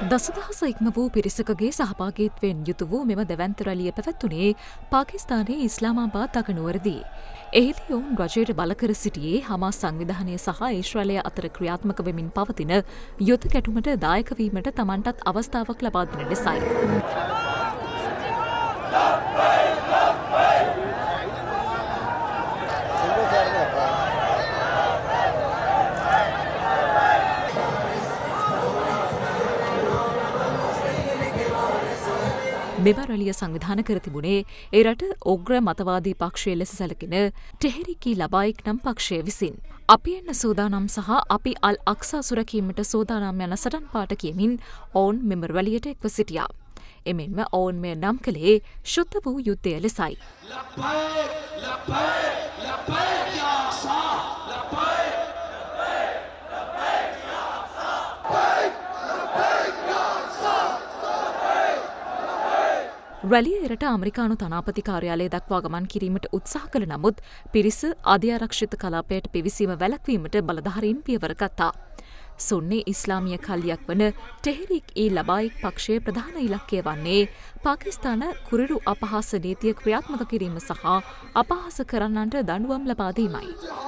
දසදහස ඉක්ම වූ පිරිසකගේ සහපාගීත්වයෙන් යුතු වූ මෙම දෙවන්තරලිය පැවැත්වනේ පාකිස්ානයේ ඉස්ලාමාබාත් අගනුවරදී. එහිදී ඔවුන් රජයට බලකර සිටියේ හමා සංවිධානය සහ ඒශ්‍රලය අතර ක්‍රියාත්මක වෙමින් පවතින යුත කැටුමට දායකවීමට තමන්ටත් අවස්ථාවක් ලබාදන ලෙසයි. මෙවරලිය සංවිධාන කර තිබුණේ එරට ඔග්‍ර මතවාදී පක්ෂය ලෙස සැලකෙන ටෙහෙරිකී ලබයික් නම් පක්ෂය විසින්. අපි එන්න සූදානම් සහ අපි අල් අක්සා සුරකීමට සූදානම් යන සටන් පාට කියමින් ඔවුන් මෙමරවලියට එක්ව සිටියා. එමෙන්ම ඔවුන් මෙය නම් කළේ ශුද්ධ වූ යුද්ධය ලෙසයි. ලපයි, ලපයි, ලපයි, රැලිය එරට අමරිකානු තනාපති කාර්යාලය දක්වා ගමන් කිරීමට උත්සාහ කළ නමුත් පිරිස අධ්‍යාරක්ෂිත කලාපයට පිවිසීම වැලක්වීමට බලධාරීන් පියවරගත්තා. සුන්නේ ඉස්ලාමිය කල්ලියක් වන ටෙහෙරික් ඒ ලබායික් පක්ෂය ප්‍රධාන ඉලක්කය වන්නේ පාකිස්ාන කුරරු අපහාස නීතිය ක්‍රියාත්මක කිරීම සහ අපහාස කරන්නන්ට දඩුවම් ලබාදීමයි.